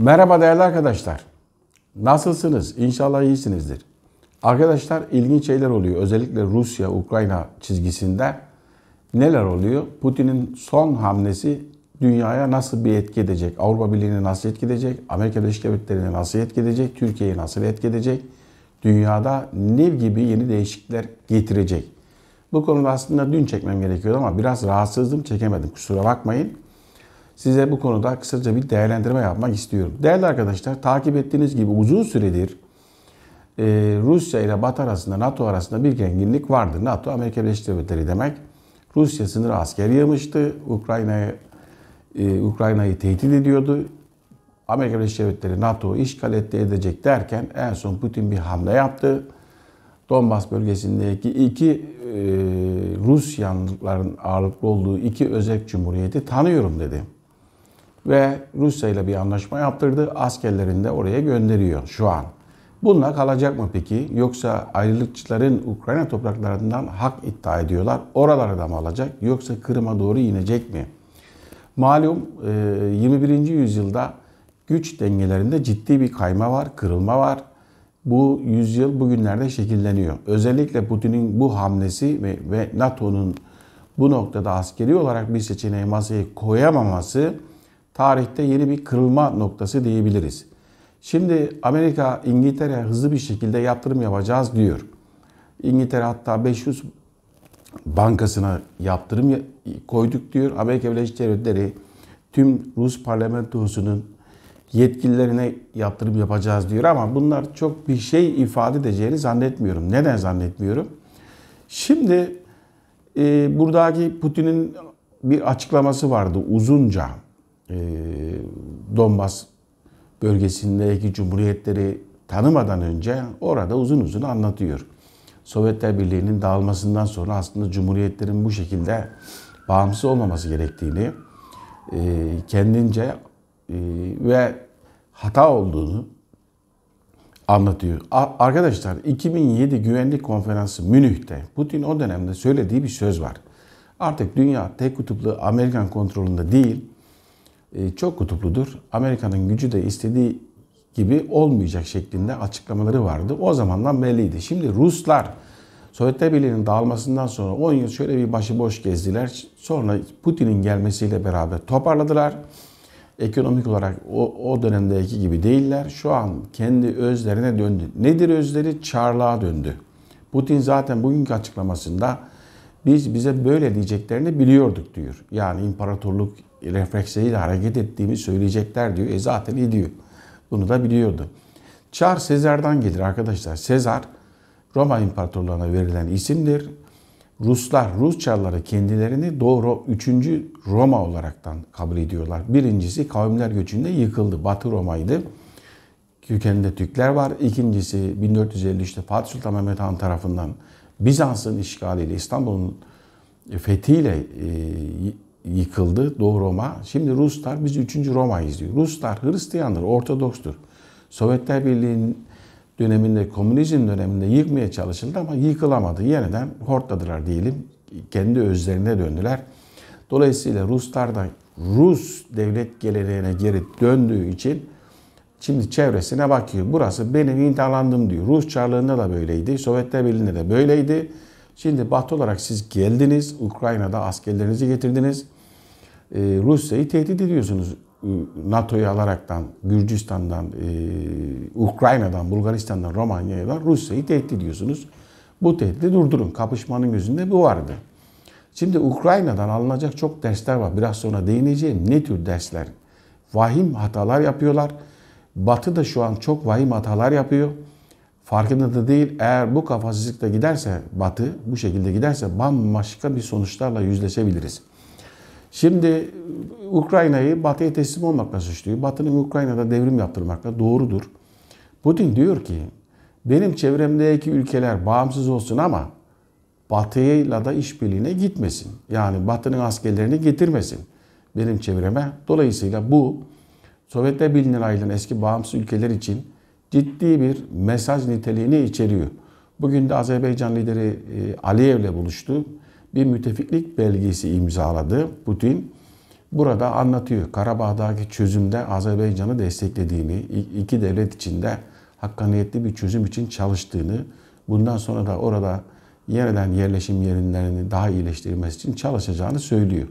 Merhaba değerli arkadaşlar. Nasılsınız? İnşallah iyisinizdir. Arkadaşlar ilginç şeyler oluyor. Özellikle Rusya-Ukrayna çizgisinde neler oluyor? Putin'in son hamlesi dünyaya nasıl bir etki edecek? Avrupa Birliği'ni nasıl etki edecek? Amerika Birleşik Devletleri'ni nasıl etki edecek? Türkiye'yi nasıl etki edecek? Dünyada ne gibi yeni değişiklikler getirecek? Bu konuda aslında dün çekmem gerekiyordu ama biraz rahatsızdım çekemedim. Kusura bakmayın. Size bu konuda kısaca bir değerlendirme yapmak istiyorum. Değerli arkadaşlar takip ettiğiniz gibi uzun süredir e, Rusya ile Batı arasında NATO arasında bir gerginlik vardı. NATO Amerika Birleşik Devletleri demek. Rusya sınır asker yığmıştı. Ukrayna'ya e, Ukrayna'yı tehdit ediyordu. Amerika Birleşik Devletleri NATO işgal etti edecek derken en son Putin bir hamle yaptı. Donbas bölgesindeki iki e, Rusyanların ağırlıklı olduğu iki özel cumhuriyeti tanıyorum dedi. Ve Rusya ile bir anlaşma yaptırdı. Askerlerini de oraya gönderiyor şu an. Bununla kalacak mı peki? Yoksa ayrılıkçıların Ukrayna topraklarından hak iddia ediyorlar. Oraları da mı alacak? Yoksa Kırım'a doğru inecek mi? Malum 21. E, yüzyılda güç dengelerinde ciddi bir kayma var, kırılma var. Bu yüzyıl bugünlerde şekilleniyor. Özellikle Putin'in bu hamlesi ve, ve NATO'nun bu noktada askeri olarak bir seçeneği masaya koyamaması tarihte yeni bir kırılma noktası diyebiliriz. Şimdi Amerika, İngiltere hızlı bir şekilde yatırım yapacağız diyor. İngiltere hatta 500 bankasına yaptırım koyduk diyor. Amerika Birleşik Devletleri tüm Rus parlamentosunun yetkililerine yatırım yapacağız diyor ama bunlar çok bir şey ifade edeceğini zannetmiyorum. Neden zannetmiyorum? Şimdi e, buradaki Putin'in bir açıklaması vardı uzunca. E, Donbas bölgesindeki cumhuriyetleri tanımadan önce orada uzun uzun anlatıyor. Sovyetler Birliği'nin dağılmasından sonra aslında cumhuriyetlerin bu şekilde bağımsız olmaması gerektiğini e, kendince e, ve hata olduğunu anlatıyor. Arkadaşlar 2007 Güvenlik Konferansı Münih'te Putin o dönemde söylediği bir söz var. Artık dünya tek kutuplu Amerikan kontrolünde değil, çok kutupludur. Amerika'nın gücü de istediği gibi olmayacak şeklinde açıklamaları vardı. O zamandan belliydi. Şimdi Ruslar Sovyetler Birliği'nin dağılmasından sonra 10 yıl şöyle bir başıboş gezdiler. Sonra Putin'in gelmesiyle beraber toparladılar. Ekonomik olarak o, o dönemdeki gibi değiller. Şu an kendi özlerine döndü. Nedir özleri? Çarlığa döndü. Putin zaten bugünkü açıklamasında biz bize böyle diyeceklerini biliyorduk diyor. Yani imparatorluk refleksiyle hareket ettiğimi söyleyecekler diyor. E zaten ediyor. Bunu da biliyordu. Çar Sezar'dan gelir arkadaşlar. Sezar Roma İmparatorluğu'na verilen isimdir. Ruslar, Rus Çarları kendilerini doğru 3. Roma olaraktan kabul ediyorlar. Birincisi kavimler göçünde yıkıldı. Batı Roma'ydı. Kökeninde Türkler var. İkincisi 1453'te Fatih Sultan Mehmet Han tarafından Bizans'ın işgaliyle İstanbul'un fethiyle e, yıkıldı Doğu Roma. Şimdi Ruslar biz 3. Roma'yız diyor. Ruslar Hristiyandır, Ortodokstur. Sovyetler Birliği'nin döneminde, komünizm döneminde yıkmaya çalışıldı ama yıkılamadı. Yeniden hortladılar diyelim. Kendi özlerine döndüler. Dolayısıyla Ruslar da Rus devlet geleneğine geri döndüğü için şimdi çevresine bakıyor. Burası benim intiharlandım diyor. Rus Çarlığında da böyleydi. Sovyetler Birliği'nde de böyleydi. Şimdi Batı olarak siz geldiniz. Ukrayna'da askerlerinizi getirdiniz. Ee, Rusya'yı tehdit ediyorsunuz. NATO'yu alaraktan, Gürcistan'dan, e, Ukrayna'dan, Bulgaristan'dan, Romanya'dan Rusya'yı tehdit ediyorsunuz. Bu tehdidi durdurun. Kapışmanın gözünde bu vardı. Şimdi Ukrayna'dan alınacak çok dersler var. Biraz sonra değineceğim. Ne tür dersler? Vahim hatalar yapıyorlar. Batı da şu an çok vahim hatalar yapıyor. Farkında da değil. Eğer bu kafasızlıkta giderse Batı, bu şekilde giderse bambaşka bir sonuçlarla yüzleşebiliriz. Şimdi Ukrayna'yı Batı'ya teslim olmakla suçluyor. Batı'nın Ukrayna'da devrim yaptırmakla doğrudur. Putin diyor ki benim çevremdeki ülkeler bağımsız olsun ama Batı'yla da işbirliğine gitmesin. Yani Batı'nın askerlerini getirmesin benim çevreme. Dolayısıyla bu Sovyetler Birliği'nden ayrılan eski bağımsız ülkeler için ciddi bir mesaj niteliğini içeriyor. Bugün de Azerbaycan lideri e, Aliyev ile buluştu bir müttefiklik belgesi imzaladı Putin burada anlatıyor. Karabağ'daki çözümde Azerbaycan'ı desteklediğini, iki devlet içinde hakkaniyetli bir çözüm için çalıştığını, bundan sonra da orada yeniden yerleşim yerlerini daha iyileştirilmesi için çalışacağını söylüyor.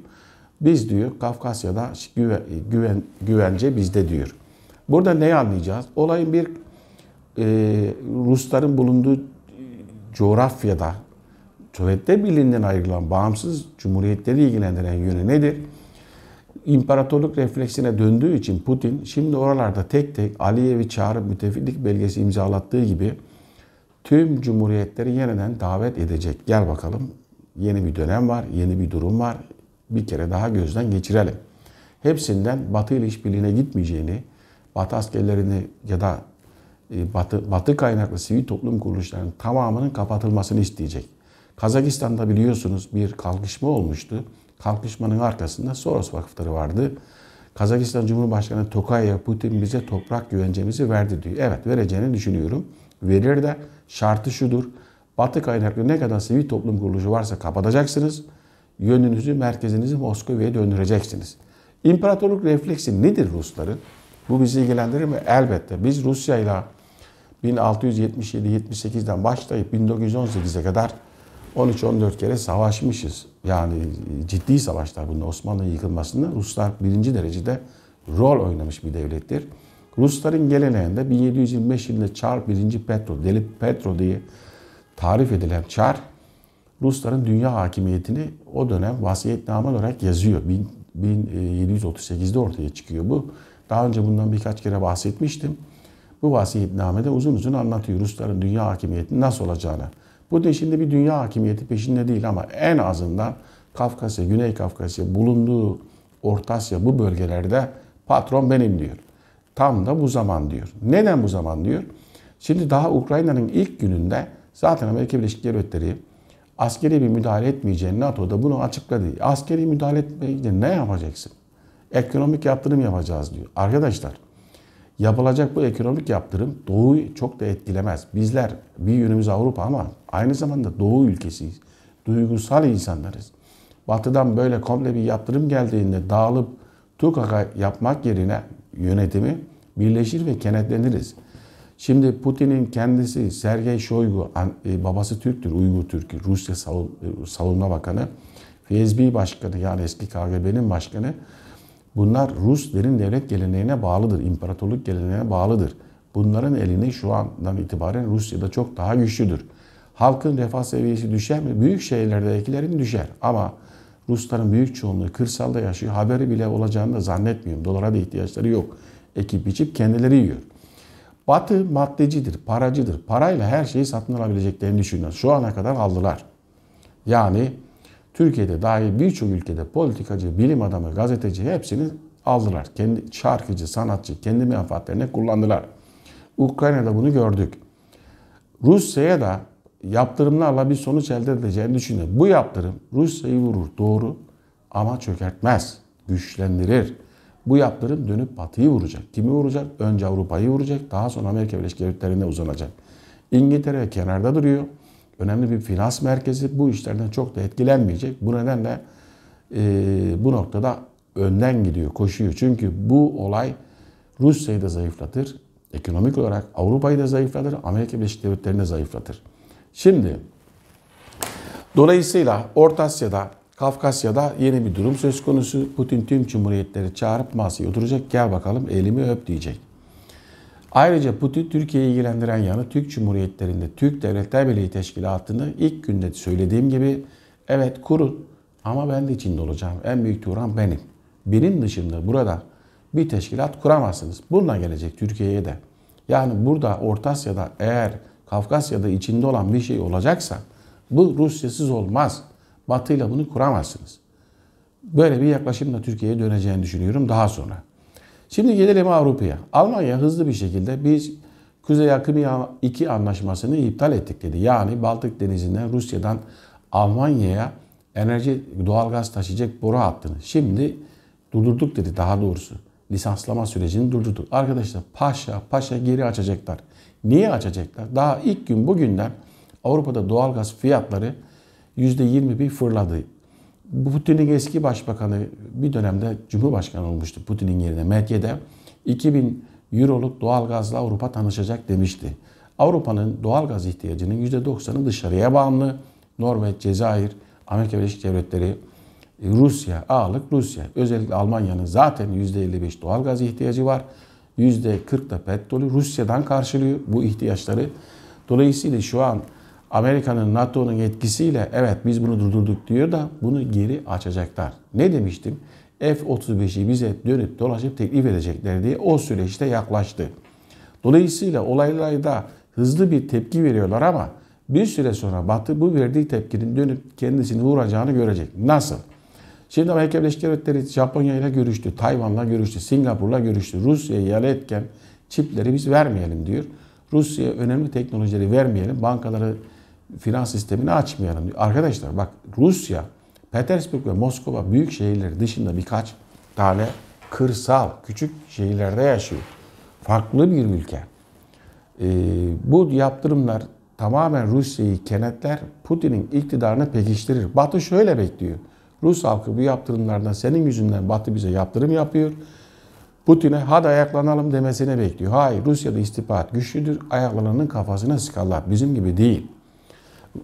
Biz diyor Kafkasya'da güven, güven, güvence bizde diyor. Burada neyi anlayacağız? Olayın bir e, Rusların bulunduğu coğrafyada Sovyetler Birliği'nden ayrılan bağımsız cumhuriyetleri ilgilendiren yönü nedir? İmparatorluk refleksine döndüğü için Putin şimdi oralarda tek tek Aliyev'i çağırıp müttefiklik belgesi imzalattığı gibi tüm cumhuriyetleri yeniden davet edecek. Gel bakalım yeni bir dönem var, yeni bir durum var. Bir kere daha gözden geçirelim. Hepsinden Batı ile işbirliğine gitmeyeceğini, Batı askerlerini ya da Batı, Batı kaynaklı sivil toplum kuruluşlarının tamamının kapatılmasını isteyecek. Kazakistan'da biliyorsunuz bir kalkışma olmuştu. Kalkışmanın arkasında Soros vakıfları vardı. Kazakistan Cumhurbaşkanı Tokayev Putin bize toprak güvencemizi verdi diyor. Evet vereceğini düşünüyorum. Verir de şartı şudur. Batı kaynaklı ne kadar sivil toplum kuruluşu varsa kapatacaksınız. Yönünüzü, merkezinizi Moskova'ya döndüreceksiniz. İmparatorluk refleksi nedir Rusların? Bu bizi ilgilendirir mi? Elbette. Biz Rusya ile 1677-78'den başlayıp 1918'e kadar 13-14 kere savaşmışız. Yani ciddi savaşlar bunun Osmanlı yıkılmasında Ruslar birinci derecede rol oynamış bir devlettir. Rusların geleneğinde 1725 yılında Çar 1. Petro, Deli Petro diye tarif edilen Çar, Rusların dünya hakimiyetini o dönem vasiyetname olarak yazıyor. 1738'de ortaya çıkıyor bu. Daha önce bundan birkaç kere bahsetmiştim. Bu vasiyetnamede uzun uzun anlatıyor Rusların dünya hakimiyetinin nasıl olacağını. Da şimdi bir dünya hakimiyeti peşinde değil ama en azından Kafkasya, Güney Kafkasya bulunduğu Orta Asya bu bölgelerde patron benim diyor. Tam da bu zaman diyor. Neden bu zaman diyor? Şimdi daha Ukrayna'nın ilk gününde zaten Amerika Birleşik Devletleri askeri bir müdahale etmeyeceğini NATO'da bunu açıkladı. Askeri müdahale etmeyince ne yapacaksın? Ekonomik yaptırım yapacağız diyor. Arkadaşlar yapılacak bu ekonomik yaptırım Doğu'yu çok da etkilemez. Bizler bir yönümüz Avrupa ama aynı zamanda Doğu ülkesiyiz. Duygusal insanlarız. Batı'dan böyle komple bir yaptırım geldiğinde dağılıp tukaka yapmak yerine yönetimi birleşir ve kenetleniriz. Şimdi Putin'in kendisi Sergey Shoigu, e, babası Türktür, Uygur Türk'ü, Rusya e, Savunma Bakanı, FSB Başkanı yani eski KGB'nin başkanı Bunlar Rus derin devlet geleneğine bağlıdır, imparatorluk geleneğine bağlıdır. Bunların elini şu andan itibaren Rusya'da çok daha güçlüdür. Halkın refah seviyesi düşer mi? Büyük şehirlerdekilerin düşer. Ama Rusların büyük çoğunluğu kırsalda yaşıyor. Haberi bile olacağını da zannetmiyorum. Dolara da ihtiyaçları yok. Ekip biçip kendileri yiyor. Batı maddecidir, paracıdır. Parayla her şeyi satın alabileceklerini düşünüyor. Şu ana kadar aldılar. Yani Türkiye'de dahil birçok ülkede politikacı, bilim adamı, gazeteci hepsini aldılar. Kendi şarkıcı, sanatçı, kendi menfaatlerine kullandılar. Ukrayna'da bunu gördük. Rusya'ya da yaptırımlarla bir sonuç elde edeceğini düşünüyor. Bu yaptırım Rusya'yı vurur doğru ama çökertmez, güçlendirir. Bu yaptırım dönüp Batı'yı vuracak. Kimi vuracak? Önce Avrupa'yı vuracak, daha sonra Amerika Birleşik Devletleri'ne uzanacak. İngiltere kenarda duruyor önemli bir finans merkezi bu işlerden çok da etkilenmeyecek. Bu nedenle e, bu noktada önden gidiyor, koşuyor. Çünkü bu olay Rusya'yı da zayıflatır. Ekonomik olarak Avrupa'yı da zayıflatır, Amerika Birleşik Devletleri'ni de zayıflatır. Şimdi dolayısıyla Orta Asya'da, Kafkasya'da yeni bir durum söz konusu. Putin tüm cumhuriyetleri çağırıp masaya oturacak. Gel bakalım elimi öp diyecek. Ayrıca Putin Türkiye'yi ilgilendiren yanı Türk Cumhuriyetlerinde Türk Devletler Birliği Teşkilatı'nı ilk günde söylediğim gibi evet kurun ama ben de içinde olacağım. En büyük turan benim. Benim dışında burada bir teşkilat kuramazsınız. Bununla gelecek Türkiye'ye de. Yani burada Orta Asya'da eğer Kafkasya'da içinde olan bir şey olacaksa bu Rusyasız olmaz. Batı ile bunu kuramazsınız. Böyle bir yaklaşımla Türkiye'ye döneceğini düşünüyorum daha sonra. Şimdi gelelim Avrupa'ya. Almanya hızlı bir şekilde biz Kuzey Akım 2 anlaşmasını iptal ettik dedi. Yani Baltık Denizi'nden Rusya'dan Almanya'ya enerji doğalgaz taşıyacak boru hattını. Şimdi durdurduk dedi daha doğrusu. Lisanslama sürecini durdurduk. Arkadaşlar paşa paşa geri açacaklar. Niye açacaklar? Daha ilk gün bugünden Avrupa'da doğalgaz fiyatları %20 bir fırladı. Putin'in eski başbakanı bir dönemde Cumhurbaşkanı olmuştu Putin'in yerine Medvedev 2000 euroluk doğalgazla Avrupa tanışacak demişti. Avrupa'nın doğalgaz ihtiyacının %90'ı dışarıya bağımlı. Norveç, Cezayir, Amerika Birleşik Devletleri, Rusya, ağırlık Rusya. Özellikle Almanya'nın zaten %55 doğalgaz ihtiyacı var. %40 da petrolü Rusya'dan karşılıyor bu ihtiyaçları. Dolayısıyla şu an Amerika'nın NATO'nun etkisiyle evet biz bunu durdurduk diyor da bunu geri açacaklar. Ne demiştim? F-35'i bize dönüp dolaşıp teklif edecekler diye o süreçte yaklaştı. Dolayısıyla olaylarda hızlı bir tepki veriyorlar ama bir süre sonra Batı bu verdiği tepkinin dönüp kendisini vuracağını görecek. Nasıl? Şimdi Amerika Birleşik Devletleri Japonya ile görüştü, Tayvan'la görüştü, Singapur'la görüştü. Rusya'yı yer etken çipleri biz vermeyelim diyor. Rusya'ya önemli teknolojileri vermeyelim, bankaları, finans sistemini açmayalım. Arkadaşlar bak Rusya, Petersburg ve Moskova büyük şehirleri dışında birkaç tane kırsal, küçük şehirlerde yaşıyor. Farklı bir ülke. Ee, bu yaptırımlar tamamen Rusya'yı kenetler, Putin'in iktidarını pekiştirir. Batı şöyle bekliyor. Rus halkı bu yaptırımlardan senin yüzünden Batı bize yaptırım yapıyor. Putin'e hadi ayaklanalım demesini bekliyor. Hayır Rusya'da istihbarat güçlüdür. Ayaklarının kafasına sıkarlar. Bizim gibi değil.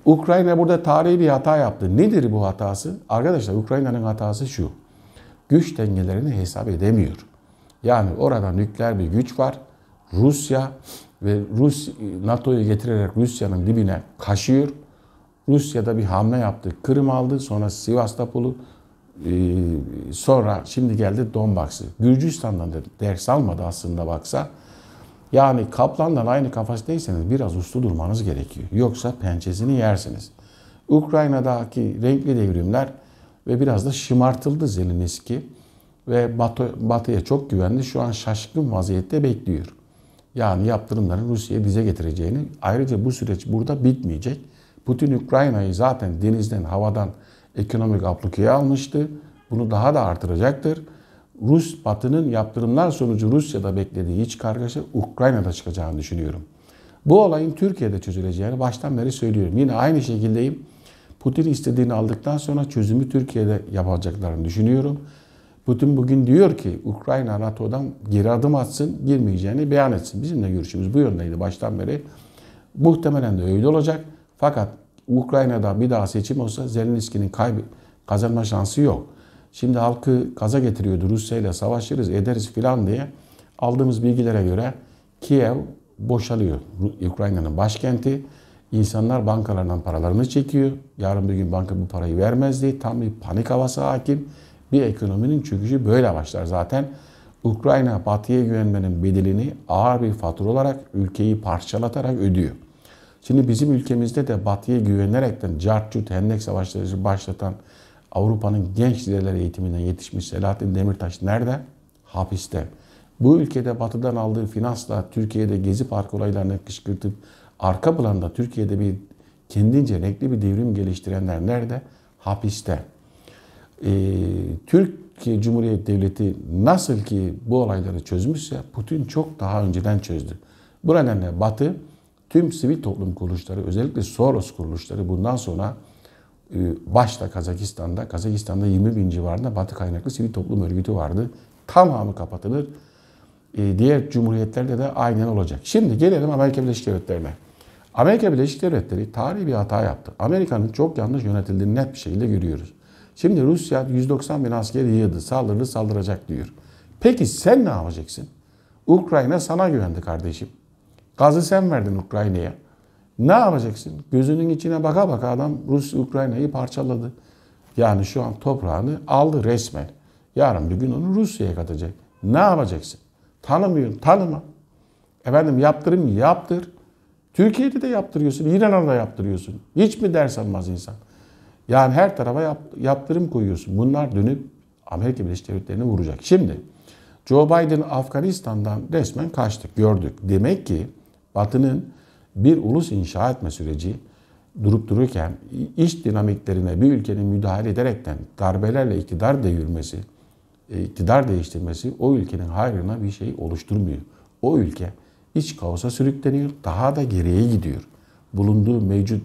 Ukrayna burada tarihi bir hata yaptı. Nedir bu hatası? Arkadaşlar Ukrayna'nın hatası şu. Güç dengelerini hesap edemiyor. Yani orada nükleer bir güç var. Rusya ve Rus NATO'yu getirerek Rusya'nın dibine kaşıyor. Rusya'da bir hamle yaptı. Kırım aldı. Sonra Sivastopol'u e, sonra şimdi geldi Donbass'ı. Gürcistan'dan da ders almadı aslında baksa. Yani kaplandan aynı kafasındayseniz biraz uslu durmanız gerekiyor. Yoksa pençesini yersiniz. Ukrayna'daki renkli devrimler ve biraz da şımartıldı Zelenski ve Batı, Batı'ya çok güvendi. Şu an şaşkın vaziyette bekliyor. Yani yaptırımların Rusya'ya dize getireceğini. Ayrıca bu süreç burada bitmeyecek. Putin Ukrayna'yı zaten denizden, havadan ekonomik ablukaya almıştı. Bunu daha da artıracaktır. Rus Batı'nın yaptırımlar sonucu Rusya'da beklediği iç kargaşa Ukrayna'da çıkacağını düşünüyorum. Bu olayın Türkiye'de çözüleceğini baştan beri söylüyorum. Yine aynı şekildeyim. Putin istediğini aldıktan sonra çözümü Türkiye'de yapacaklarını düşünüyorum. Putin bugün diyor ki Ukrayna NATO'dan geri adım atsın, girmeyeceğini beyan etsin. Bizim de görüşümüz bu yöndeydi baştan beri. Muhtemelen de öyle olacak. Fakat Ukrayna'da bir daha seçim olsa Zelenski'nin kaybı, kazanma şansı yok. Şimdi halkı kaza getiriyordu Rusya ile savaşırız ederiz filan diye aldığımız bilgilere göre Kiev boşalıyor. Ukrayna'nın başkenti. İnsanlar bankalardan paralarını çekiyor. Yarın bir gün banka bu parayı vermez diye tam bir panik havası hakim. Bir ekonominin çöküşü böyle başlar zaten. Ukrayna batıya güvenmenin bedelini ağır bir fatura olarak ülkeyi parçalatarak ödüyor. Şimdi bizim ülkemizde de batıya güvenerekten Cartçut, Hendek Savaşları başlatan Avrupa'nın genç liderler eğitiminden yetişmiş Selahattin Demirtaş nerede? Hapiste. Bu ülkede batıdan aldığı finansla Türkiye'de Gezi Parkı olaylarını kışkırtıp arka planda Türkiye'de bir kendince renkli bir devrim geliştirenler nerede? Hapiste. Ee, Türkiye Cumhuriyet Devleti nasıl ki bu olayları çözmüşse Putin çok daha önceden çözdü. Bu nedenle Batı tüm sivil toplum kuruluşları özellikle Soros kuruluşları bundan sonra başta Kazakistan'da, Kazakistan'da 20 bin civarında Batı kaynaklı sivil toplum örgütü vardı. Tamamı kapatılır. E, diğer cumhuriyetlerde de aynen olacak. Şimdi gelelim Amerika Birleşik Devletleri'ne. Amerika Birleşik Devletleri tarihi bir hata yaptı. Amerika'nın çok yanlış yönetildiğini net bir şekilde görüyoruz. Şimdi Rusya 190 bin askeri yığdı, saldırdı, saldıracak diyor. Peki sen ne yapacaksın? Ukrayna sana güvendi kardeşim. Gazı sen verdin Ukrayna'ya. Ne yapacaksın? Gözünün içine baka baka adam Rus Ukrayna'yı parçaladı. Yani şu an toprağını aldı resmen. Yarın bir gün onu Rusya'ya katacak. Ne yapacaksın? Tanımıyorsun, tanıma. Efendim yaptırım yaptır. Türkiye'de de yaptırıyorsun, İran'a da yaptırıyorsun. Hiç mi ders almaz insan? Yani her tarafa yap, yaptırım koyuyorsun. Bunlar dönüp Amerika Birleşik Devletleri'ni vuracak. Şimdi Joe Biden Afganistan'dan resmen kaçtık, gördük. Demek ki Batı'nın bir ulus inşa etme süreci durup dururken iş dinamiklerine bir ülkenin müdahale ederekten darbelerle iktidar devirmesi, e, iktidar değiştirmesi o ülkenin hayrına bir şey oluşturmuyor. O ülke iç kaosa sürükleniyor, daha da geriye gidiyor. Bulunduğu mevcut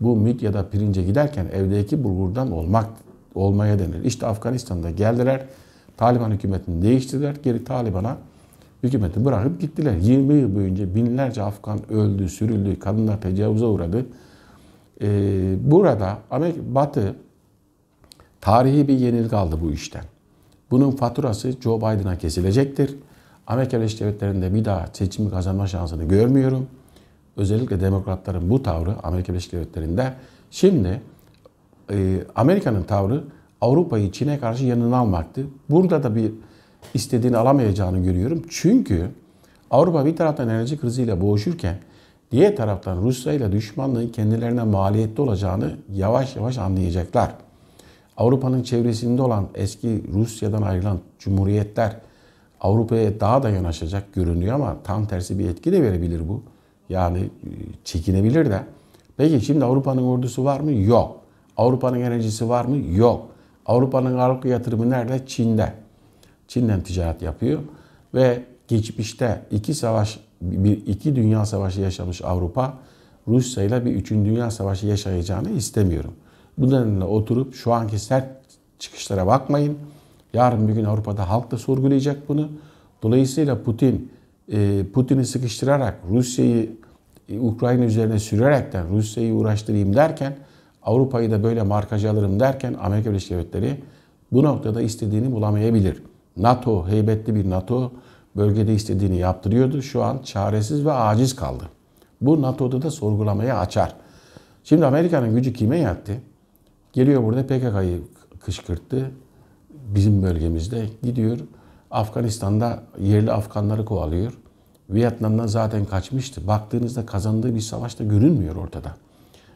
bu mit ya da pirince giderken evdeki bulgurdan olmak olmaya denir. İşte Afganistan'da geldiler. Taliban hükümetini değiştirdiler. Geri Taliban'a hükümeti bırakıp gittiler. 20 yıl boyunca binlerce Afgan öldü, sürüldü, kadınlar tecavüze uğradı. Ee, burada Amerika, Batı tarihi bir yenilgi aldı bu işten. Bunun faturası Joe Biden'a kesilecektir. Amerika Birleşik Devletleri'nde bir daha seçimi kazanma şansını görmüyorum. Özellikle demokratların bu tavrı Amerika Birleşik Devletleri'nde. Şimdi e, Amerika'nın tavrı Avrupa'yı Çin'e karşı yanına almaktı. Burada da bir istediğini alamayacağını görüyorum. Çünkü Avrupa bir taraftan enerji kriziyle boğuşurken diğer taraftan Rusya ile düşmanlığın kendilerine maliyetli olacağını yavaş yavaş anlayacaklar. Avrupa'nın çevresinde olan eski Rusya'dan ayrılan cumhuriyetler Avrupa'ya daha da yanaşacak görünüyor ama tam tersi bir etki de verebilir bu. Yani e, çekinebilir de. Peki şimdi Avrupa'nın ordusu var mı? Yok. Avrupa'nın enerjisi var mı? Yok. Avrupa'nın ağırlıklı yatırımı nerede? Çin'de. Çin'den ticaret yapıyor ve geçmişte iki savaş, bir iki dünya savaşı yaşamış Avrupa, Rusya ile bir üçüncü dünya savaşı yaşayacağını istemiyorum. Bu nedenle oturup şu anki sert çıkışlara bakmayın. Yarın bir gün Avrupa'da halk da sorgulayacak bunu. Dolayısıyla Putin e, Putin'i sıkıştırarak Rusya'yı e, Ukrayna üzerine sürerekten Rusya'yı uğraştırayım derken Avrupa'yı da böyle markaj alırım derken Amerika Birleşik Devletleri bu noktada istediğini bulamayabilir. NATO, heybetli bir NATO bölgede istediğini yaptırıyordu. Şu an çaresiz ve aciz kaldı. Bu NATO'da da sorgulamaya açar. Şimdi Amerika'nın gücü kime yattı? Geliyor burada PKK'yı kışkırttı. Bizim bölgemizde gidiyor. Afganistan'da yerli Afganları kovalıyor. Vietnam'dan zaten kaçmıştı. Baktığınızda kazandığı bir savaşta görünmüyor ortada.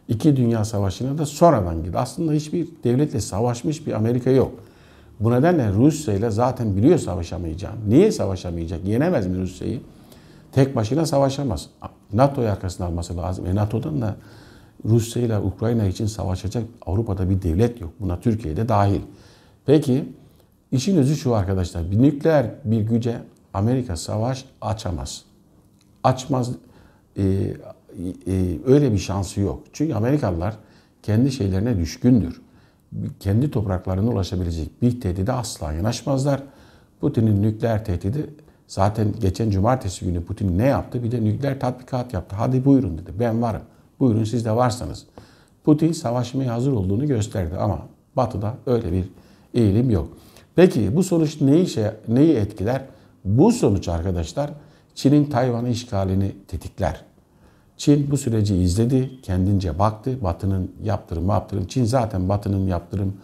İki Dünya Savaşı'na da sonradan girdi. Aslında hiçbir devletle savaşmış bir Amerika yok. Bu nedenle Rusya ile zaten biliyor savaşamayacağını. Niye savaşamayacak? Yenemez mi Rusya'yı? Tek başına savaşamaz. NATO'yu arkasına alması lazım. E NATO'dan da Rusya ile Ukrayna için savaşacak Avrupa'da bir devlet yok. Buna Türkiye'de dahil. Peki işin özü şu arkadaşlar. Bir nükleer bir güce Amerika savaş açamaz. Açmaz. E, e, öyle bir şansı yok. Çünkü Amerikalılar kendi şeylerine düşkündür. Kendi topraklarına ulaşabilecek bir tehdide asla yanaşmazlar. Putin'in nükleer tehdidi zaten geçen cumartesi günü Putin ne yaptı? Bir de nükleer tatbikat yaptı. Hadi buyurun dedi. Ben varım. Buyurun siz de varsanız. Putin savaşmaya hazır olduğunu gösterdi ama Batı'da öyle bir eğilim yok. Peki bu sonuç neyi, şey, neyi etkiler? Bu sonuç arkadaşlar Çin'in Tayvan'ı işgalini tetikler. Çin bu süreci izledi, kendince baktı. Batı'nın yaptırım yaptırım. Çin zaten Batı'nın yaptırım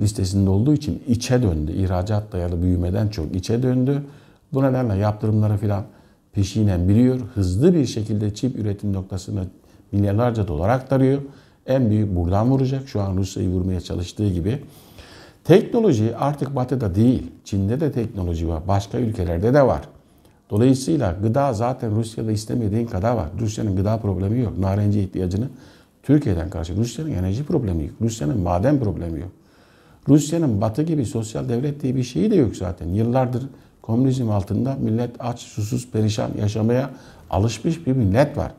listesinde olduğu için içe döndü. İhracat dayalı büyümeden çok içe döndü. Bu nedenle yaptırımları filan peşinen biliyor. Hızlı bir şekilde çip üretim noktasına milyarlarca dolar aktarıyor. En büyük buradan vuracak. Şu an Rusya'yı vurmaya çalıştığı gibi. Teknoloji artık batıda değil. Çin'de de teknoloji var. Başka ülkelerde de var. Dolayısıyla gıda zaten Rusya'da istemediğin kadar var. Rusya'nın gıda problemi yok. Narenci ihtiyacını Türkiye'den karşı. Rusya'nın enerji problemi yok. Rusya'nın maden problemi yok. Rusya'nın batı gibi sosyal devlet diye bir şeyi de yok zaten. Yıllardır komünizm altında millet aç, susuz, perişan yaşamaya alışmış bir millet var.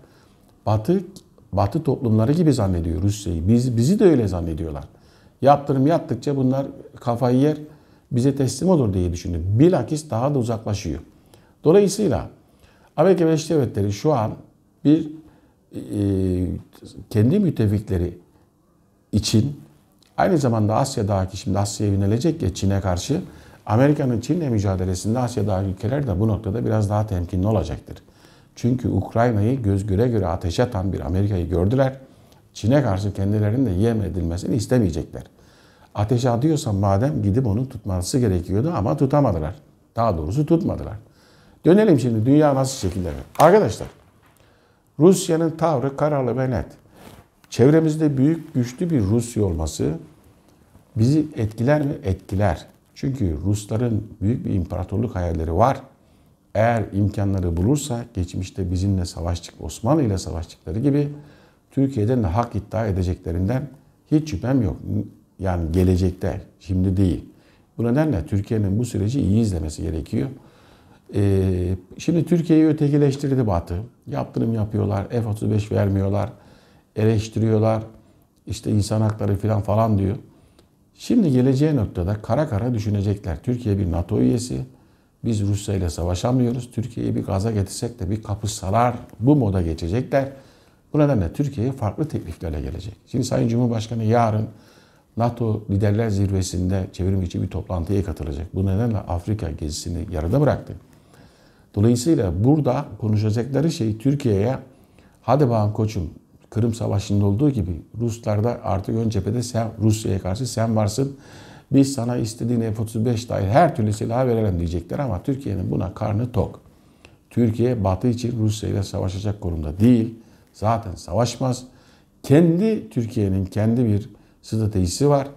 Batı Batı toplumları gibi zannediyor Rusya'yı. Biz, bizi de öyle zannediyorlar. Yaptırım yaptıkça bunlar kafayı yer, bize teslim olur diye düşünüyor. Bilakis daha da uzaklaşıyor. Dolayısıyla Amerika Birleşik Devletleri şu an bir e, kendi müttefikleri için aynı zamanda Asya'daki şimdi Asya'ya yönelecek ya Çin'e karşı Amerika'nın Çin'le mücadelesinde Asya'daki ülkeler de bu noktada biraz daha temkinli olacaktır. Çünkü Ukrayna'yı göz göre göre ateşe atan bir Amerika'yı gördüler. Çin'e karşı kendilerinin de yem edilmesini istemeyecekler. Ateşe atıyorsa madem gidip onu tutması gerekiyordu ama tutamadılar. Daha doğrusu tutmadılar. Dönelim şimdi dünya nasıl şekillenir? Arkadaşlar Rusya'nın tavrı kararlı ve net. Çevremizde büyük güçlü bir Rusya olması bizi etkiler mi? Etkiler. Çünkü Rusların büyük bir imparatorluk hayalleri var eğer imkanları bulursa geçmişte bizimle savaştık, Osmanlı ile savaştıkları gibi Türkiye'den de hak iddia edeceklerinden hiç şüphem yok. Yani gelecekte, şimdi değil. Bu nedenle Türkiye'nin bu süreci iyi izlemesi gerekiyor. Ee, şimdi Türkiye'yi ötekileştirdi Batı. Yaptırım yapıyorlar, F-35 vermiyorlar, eleştiriyorlar. İşte insan hakları falan falan diyor. Şimdi geleceği noktada kara kara düşünecekler. Türkiye bir NATO üyesi. Biz Rusya ile savaşamıyoruz. Türkiye'yi bir gaza getirsek de bir kapı salar. Bu moda geçecekler. Bu nedenle Türkiye'ye farklı tekliflerle gelecek. Şimdi Sayın Cumhurbaşkanı yarın NATO Liderler Zirvesi'nde çevrim içi bir toplantıya katılacak. Bu nedenle Afrika gezisini yarıda bıraktı. Dolayısıyla burada konuşacakları şey Türkiye'ye hadi bakalım koçum Kırım Savaşı'nda olduğu gibi Ruslarda artık ön cephede sen Rusya'ya karşı sen varsın. Biz sana istediğin F-35 dahil her türlü silah verelim diyecekler ama Türkiye'nin buna karnı tok. Türkiye Batı için Rusya ile savaşacak konumda değil. Zaten savaşmaz. Kendi Türkiye'nin kendi bir stratejisi var.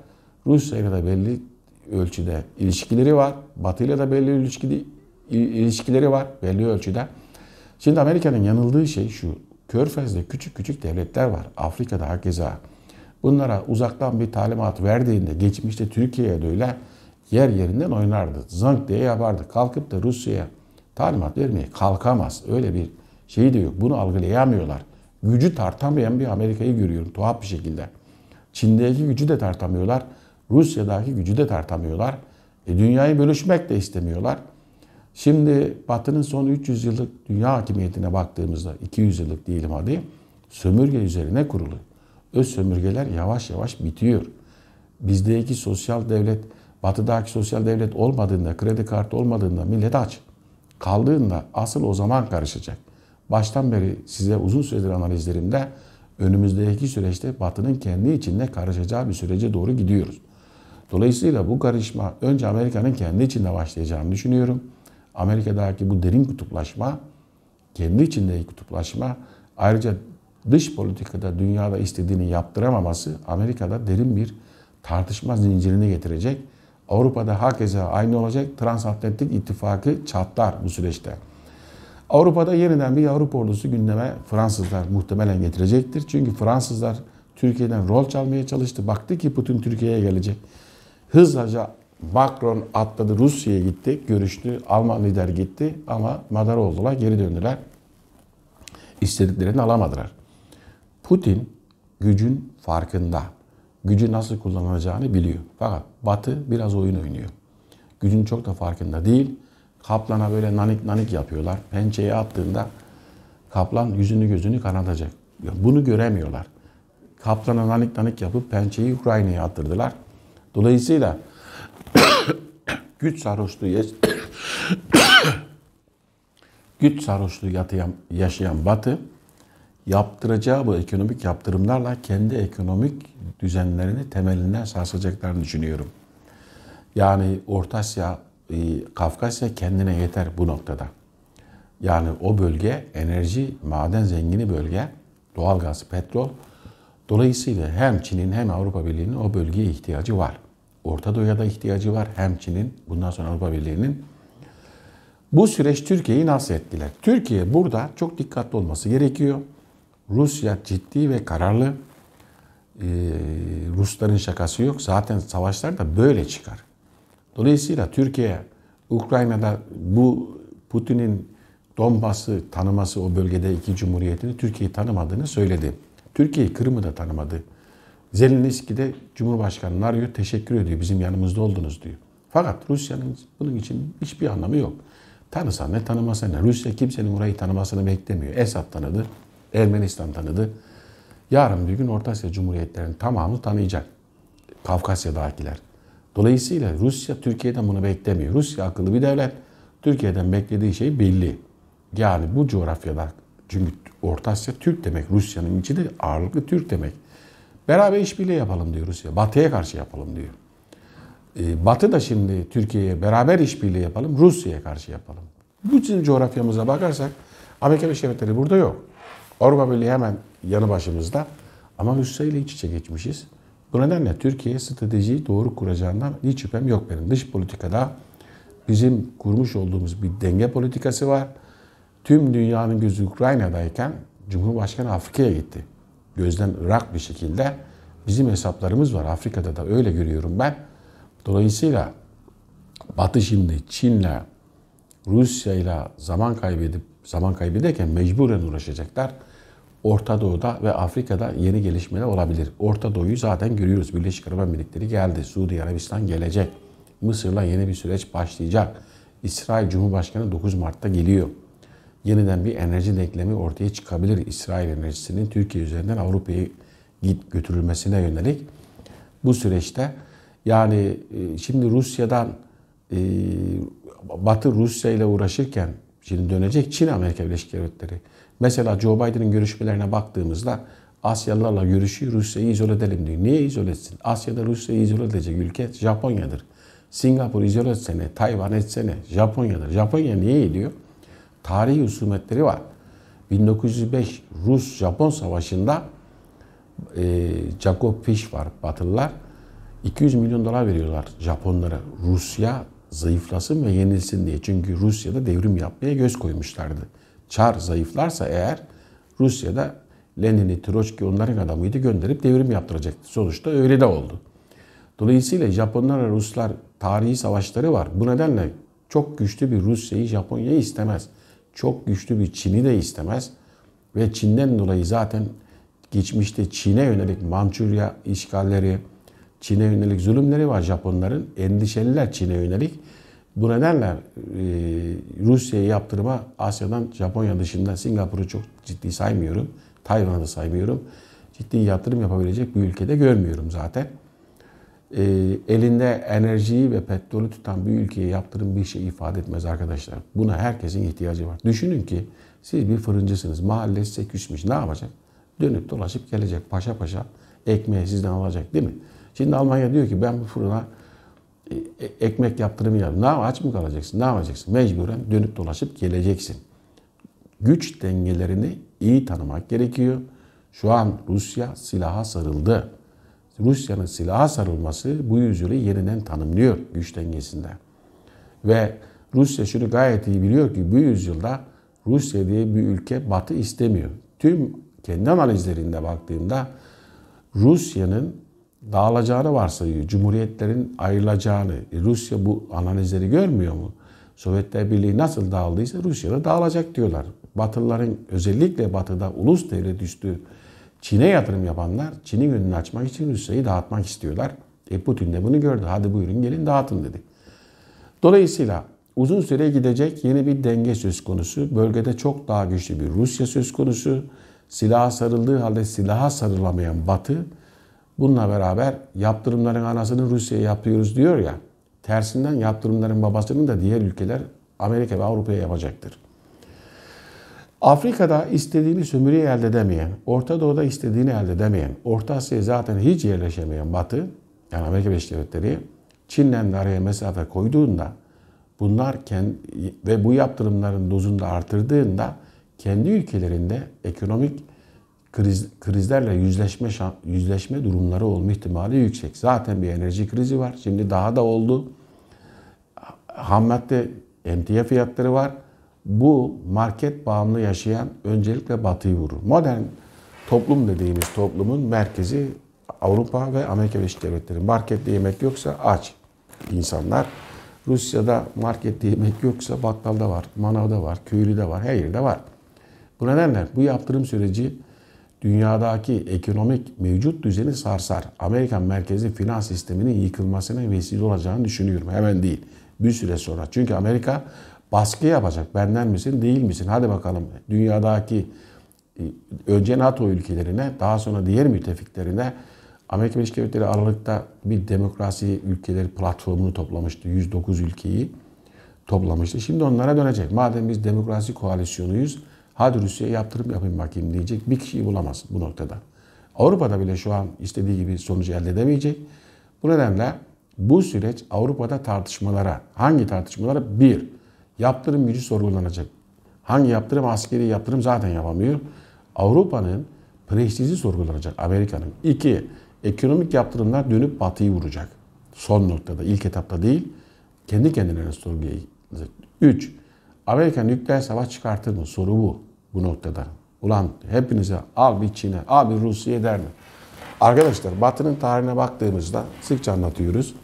Rusya ile de belli ölçüde ilişkileri var. Batı ile de belli ilişkili, ilişkileri var belli ölçüde. Şimdi Amerika'nın yanıldığı şey şu. Körfez'de küçük küçük devletler var. Afrika'da hakeza. Bunlara uzaktan bir talimat verdiğinde geçmişte Türkiye'ye de öyle yer yerinden oynardı. Zank diye yapardı. Kalkıp da Rusya'ya talimat vermeye kalkamaz. Öyle bir şey de yok. Bunu algılayamıyorlar. Gücü tartamayan bir Amerika'yı görüyorum tuhaf bir şekilde. Çin'deki gücü de tartamıyorlar. Rusya'daki gücü de tartamıyorlar. E, dünyayı bölüşmek de istemiyorlar. Şimdi Batı'nın son 300 yıllık dünya hakimiyetine baktığımızda 200 yıllık diyelim hadi sömürge üzerine kurulu. Öz sömürgeler yavaş yavaş bitiyor. Bizdeki sosyal devlet, Batı'daki sosyal devlet olmadığında, kredi kartı olmadığında millet aç. Kaldığında asıl o zaman karışacak. Baştan beri size uzun süredir analizlerimde önümüzdeki süreçte Batı'nın kendi içinde karışacağı bir sürece doğru gidiyoruz. Dolayısıyla bu karışma önce Amerika'nın kendi içinde başlayacağını düşünüyorum. Amerika'daki bu derin kutuplaşma, kendi içindeki kutuplaşma ayrıca dış politikada dünyada istediğini yaptıramaması Amerika'da derin bir tartışma zincirini getirecek. Avrupa'da herkese aynı olacak. Transatlantik ittifakı çatlar bu süreçte. Avrupa'da yeniden bir Avrupa ordusu gündeme Fransızlar muhtemelen getirecektir. Çünkü Fransızlar Türkiye'den rol çalmaya çalıştı. Baktı ki Putin Türkiye'ye gelecek. Hızlıca Macron atladı Rusya'ya gitti, görüştü. Alman lider gitti ama madara oldular, geri döndüler. İstediklerini alamadılar. Putin gücün farkında. Gücü nasıl kullanılacağını biliyor. Fakat Batı biraz oyun oynuyor. Gücün çok da farkında değil. Kaplana böyle nanik nanik yapıyorlar. Pençeye attığında kaplan yüzünü gözünü kanatacak. Bunu göremiyorlar. Kaplana nanik nanik yapıp pençeyi Ukrayna'ya attırdılar. Dolayısıyla güç sarhoşluğu güç sarhoşluğu yaşayan Batı yaptıracağı bu ekonomik yaptırımlarla kendi ekonomik düzenlerini temelinden sarsacaklarını düşünüyorum. Yani Orta Asya, e, Kafkasya kendine yeter bu noktada. Yani o bölge enerji, maden zengini bölge, doğalgaz, petrol. Dolayısıyla hem Çin'in hem Avrupa Birliği'nin o bölgeye ihtiyacı var. Orta Doğu'ya da ihtiyacı var. Hem Çin'in, bundan sonra Avrupa Birliği'nin. Bu süreç Türkiye'yi nasıl etkiler? Türkiye burada çok dikkatli olması gerekiyor. Rusya ciddi ve kararlı. Ee, Rusların şakası yok. Zaten savaşlar da böyle çıkar. Dolayısıyla Türkiye, Ukrayna'da bu Putin'in Donbas'ı tanıması o bölgede iki cumhuriyetini Türkiye'yi tanımadığını söyledi. Türkiye Kırım'ı da tanımadı. Zelenski de Cumhurbaşkanı'nı arıyor, teşekkür ediyor, bizim yanımızda oldunuz diyor. Fakat Rusya'nın bunun için hiçbir anlamı yok. Tanısa ne tanımasa ne. Rusya kimsenin orayı tanımasını beklemiyor. Esad tanıdı, Ermenistan tanıdı. Yarın bir gün Orta Asya Cumhuriyetlerinin tamamını tanıyacak. Kafkasya'dakiler. Dolayısıyla Rusya Türkiye'den bunu beklemiyor. Rusya akıllı bir devlet. Türkiye'den beklediği şey belli. Yani bu coğrafyada çünkü Orta Asya Türk demek. Rusya'nın içi de ağırlıklı Türk demek. Beraber işbirliği yapalım diyor Rusya. Batı'ya karşı yapalım diyor. Ee, Batı da şimdi Türkiye'ye beraber işbirliği yapalım, Rusya'ya karşı yapalım. Bütün coğrafyamıza bakarsak Amerika Birleşik Devletleri burada yok. Avrupa Birliği hemen yanı başımızda. Ama Rusya ile iç içe geçmişiz. Bu nedenle Türkiye stratejiyi doğru kuracağından hiç şüphem yok benim. Dış politikada bizim kurmuş olduğumuz bir denge politikası var. Tüm dünyanın gözü Ukrayna'dayken Cumhurbaşkanı Afrika'ya gitti gözden ırak bir şekilde bizim hesaplarımız var. Afrika'da da öyle görüyorum ben. Dolayısıyla Batı şimdi Çin'le, Rusya'yla zaman kaybedip zaman kaybederken mecburen uğraşacaklar. Orta Doğu'da ve Afrika'da yeni gelişmeler olabilir. Orta Doğu'yu zaten görüyoruz. Birleşik Arap Emirlikleri geldi. Suudi Arabistan gelecek. Mısır'la yeni bir süreç başlayacak. İsrail Cumhurbaşkanı 9 Mart'ta geliyor. Yeniden bir enerji denklemi ortaya çıkabilir. İsrail enerjisinin Türkiye üzerinden Avrupa'ya git götürülmesine yönelik. Bu süreçte yani e, şimdi Rusya'dan e, Batı Rusya ile uğraşırken şimdi dönecek Çin Amerika Birleşik Devletleri. Mesela Joe Biden'ın görüşmelerine baktığımızda Asyalılarla görüşüyor, Rusya'yı izole edelim diyor. Niye izole etsin? Asya'da Rusya'yı izole edecek ülke Japonya'dır. Singapur izole etsene, Tayvan etsene, Japonya'dır. Japonya niye ediyor? Tarihi husumetleri var. 1905 Rus-Japon savaşında e, Jacob Fish var Batılılar. 200 milyon dolar veriyorlar Japonlara. Rusya zayıflasın ve yenilsin diye. Çünkü Rusya'da devrim yapmaya göz koymuşlardı. Çar zayıflarsa eğer Rusya'da Lenin'i, Troçki onların adamıydı gönderip devrim yaptıracaktı. Sonuçta öyle de oldu. Dolayısıyla Japonlar ve Ruslar tarihi savaşları var. Bu nedenle çok güçlü bir Rusya'yı Japonya'yı istemez. Çok güçlü bir Çin'i de istemez. Ve Çin'den dolayı zaten geçmişte Çin'e yönelik Mançurya işgalleri, Çin'e yönelik zulümleri var Japonların. Endişeliler Çin'e yönelik. Bu nedenle e, Rusya'yı yaptırma Asya'dan Japonya dışında Singapur'u çok ciddi saymıyorum. Tayvan'ı da saymıyorum. Ciddi yatırım yapabilecek bir ülkede görmüyorum zaten. E, elinde enerjiyi ve petrolü tutan bir ülkeye yaptırım bir şey ifade etmez arkadaşlar. Buna herkesin ihtiyacı var. Düşünün ki siz bir fırıncısınız. Mahallesi size küsmüş. Ne yapacak? Dönüp dolaşıp gelecek paşa paşa ekmeği sizden alacak değil mi? Şimdi Almanya diyor ki ben bu fırına e, e, ekmek yaptırımı yapayım. Ne aç mı kalacaksın? Ne yapacaksın? Mecburen dönüp dolaşıp geleceksin. Güç dengelerini iyi tanımak gerekiyor. Şu an Rusya silaha sarıldı. Rusya'nın silaha sarılması bu yüzyılı yeniden tanımlıyor güç dengesinde. Ve Rusya şunu gayet iyi biliyor ki bu yüzyılda Rusya diye bir ülke Batı istemiyor. Tüm kendi analizlerinde baktığımda Rusya'nın dağılacağını varsayıyor. Cumhuriyetlerin ayrılacağını. E, Rusya bu analizleri görmüyor mu? Sovyetler Birliği nasıl dağıldıysa Rusya da dağılacak diyorlar. Batılıların özellikle batıda ulus devlet üstü Çin'e yatırım yapanlar Çin'in önünü açmak için Rusya'yı dağıtmak istiyorlar. E Putin de bunu gördü. Hadi buyurun gelin dağıtın dedi. Dolayısıyla uzun süre gidecek yeni bir denge söz konusu. Bölgede çok daha güçlü bir Rusya söz konusu. Silaha sarıldığı halde silaha sarılamayan Batı bununla beraber yaptırımların anasını Rusya'ya yapıyoruz diyor ya. Tersinden yaptırımların babasını da diğer ülkeler Amerika ve Avrupa'ya yapacaktır. Afrika'da istediğini sömürüyü elde edemeyen, Orta Doğu'da istediğini elde edemeyen, Orta Asya'ya zaten hiç yerleşemeyen Batı, yani Amerika Birleşik Devletleri, Çin'le de araya mesafe koyduğunda, bunlar kendi, ve bu yaptırımların dozunu da artırdığında, kendi ülkelerinde ekonomik kriz, krizlerle yüzleşme yüzleşme durumları olma ihtimali yüksek. Zaten bir enerji krizi var. Şimdi daha da oldu. Ham madde emtia fiyatları var bu market bağımlı yaşayan öncelikle batıyı vurur. Modern toplum dediğimiz toplumun merkezi Avrupa ve Amerika Birleşik Devletleri. Markette yemek yoksa aç insanlar. Rusya'da markette yemek yoksa bakkalda var, manavda var, köylüde var, her yerde var. Bu nedenle bu yaptırım süreci dünyadaki ekonomik mevcut düzeni sarsar. Amerikan merkezi finans sisteminin yıkılmasına vesile olacağını düşünüyorum. Hemen değil. Bir süre sonra. Çünkü Amerika baskı yapacak. Benden misin, değil misin? Hadi bakalım dünyadaki e, önce NATO ülkelerine, daha sonra diğer müttefiklerine Amerika Birleşik Devletleri Aralık'ta bir demokrasi ülkeleri platformunu toplamıştı. 109 ülkeyi toplamıştı. Şimdi onlara dönecek. Madem biz demokrasi koalisyonuyuz, hadi Rusya'ya yaptırım yapayım bakayım diyecek. Bir kişiyi bulamaz bu noktada. Avrupa'da bile şu an istediği gibi sonucu elde edemeyecek. Bu nedenle bu süreç Avrupa'da tartışmalara, hangi tartışmalara? Bir, Yaptırım gücü sorgulanacak. Hangi yaptırım? Askeri yaptırım zaten yapamıyor. Avrupa'nın prestiji sorgulanacak Amerika'nın. İki, ekonomik yaptırımlar dönüp batıyı vuracak. Son noktada, ilk etapta değil, kendi kendine sorgulayacak. Üç, Amerika nükleer savaş çıkartır mı? Soru bu, bu noktada. Ulan hepinize al bir Çin'e, al bir Rusya'ya der mi? Arkadaşlar Batı'nın tarihine baktığımızda sıkça anlatıyoruz.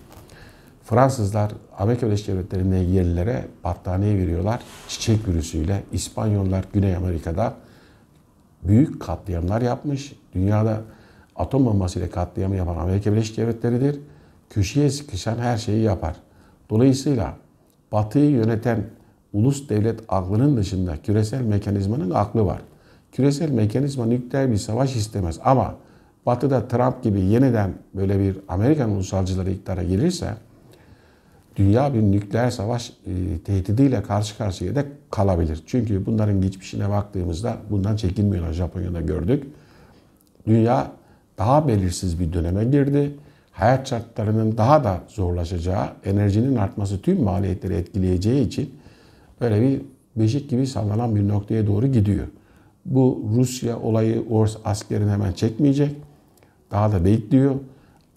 Fransızlar Amerika Birleşik Devletleri'nde yerlilere battaniye veriyorlar çiçek virüsüyle. İspanyollar Güney Amerika'da büyük katliamlar yapmış. Dünyada atom bombasıyla katliamı yapan Amerika Birleşik Devletleri'dir. Köşeye sıkışan her şeyi yapar. Dolayısıyla Batı'yı yöneten ulus devlet aklının dışında küresel mekanizmanın aklı var. Küresel mekanizma nükleer bir savaş istemez ama Batı'da Trump gibi yeniden böyle bir Amerikan ulusalcıları iktidara gelirse dünya bir nükleer savaş e, tehdidiyle karşı karşıya da kalabilir. Çünkü bunların geçmişine baktığımızda bundan çekinmiyorlar Japonya'da gördük. Dünya daha belirsiz bir döneme girdi. Hayat şartlarının daha da zorlaşacağı, enerjinin artması tüm maliyetleri etkileyeceği için böyle bir beşik gibi sallanan bir noktaya doğru gidiyor. Bu Rusya olayı Ors askerini hemen çekmeyecek. Daha da bekliyor.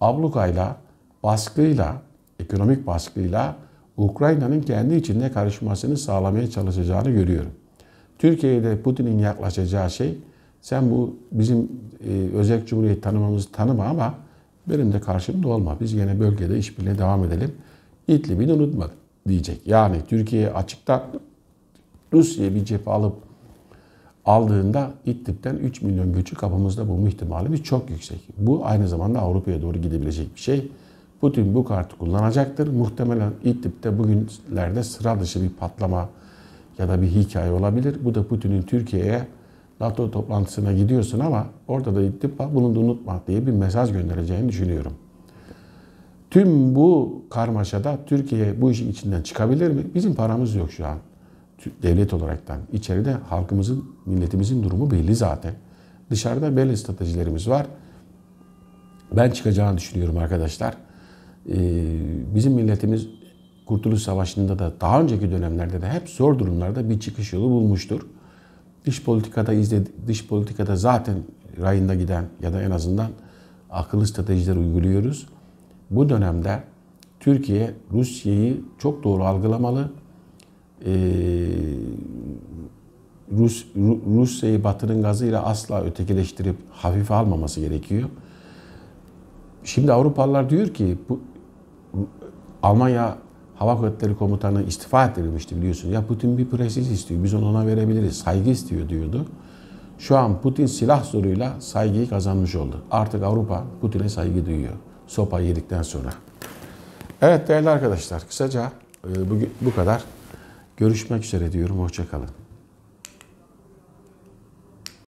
Ablukayla, baskıyla, ekonomik baskıyla Ukrayna'nın kendi içinde karışmasını sağlamaya çalışacağını görüyorum. Türkiye'de Putin'in yaklaşacağı şey sen bu bizim e, özel cumhuriyet tanımamızı tanıma ama benim de karşımda olma. Biz yine bölgede işbirliğine devam edelim. İdlib'i de unutma diyecek. Yani Türkiye açıktan Rusya'ya bir cephe alıp aldığında İdlib'den 3 milyon göçü kapımızda bulma ihtimalimiz çok yüksek. Bu aynı zamanda Avrupa'ya doğru gidebilecek bir şey. Putin bu kartı kullanacaktır. Muhtemelen İdlib'de bugünlerde sıra dışı bir patlama ya da bir hikaye olabilir. Bu da Putin'in Türkiye'ye NATO toplantısına gidiyorsun ama orada da İdlib var bunu da unutma diye bir mesaj göndereceğini düşünüyorum. Tüm bu karmaşada Türkiye bu işin içinden çıkabilir mi? Bizim paramız yok şu an devlet olaraktan. İçeride halkımızın, milletimizin durumu belli zaten. Dışarıda belli stratejilerimiz var. Ben çıkacağını düşünüyorum arkadaşlar. Ee, bizim milletimiz Kurtuluş Savaşı'nda da daha önceki dönemlerde de hep zor durumlarda bir çıkış yolu bulmuştur. Dış politikada izledi, dış politikada zaten rayında giden ya da en azından akıllı stratejiler uyguluyoruz. Bu dönemde Türkiye Rusya'yı çok doğru algılamalı. Ee, Rus Rusya'yı Batı'nın gazıyla asla ötekileştirip hafife almaması gerekiyor. Şimdi Avrupalılar diyor ki bu Almanya Hava Kuvvetleri Komutanı istifa ettirilmişti biliyorsun. Ya Putin bir presiz istiyor. Biz onu ona verebiliriz. Saygı istiyor diyordu. Şu an Putin silah zoruyla saygıyı kazanmış oldu. Artık Avrupa Putin'e saygı duyuyor. Sopa yedikten sonra. Evet değerli arkadaşlar kısaca e, bugün bu kadar. Görüşmek üzere diyorum. Hoşçakalın.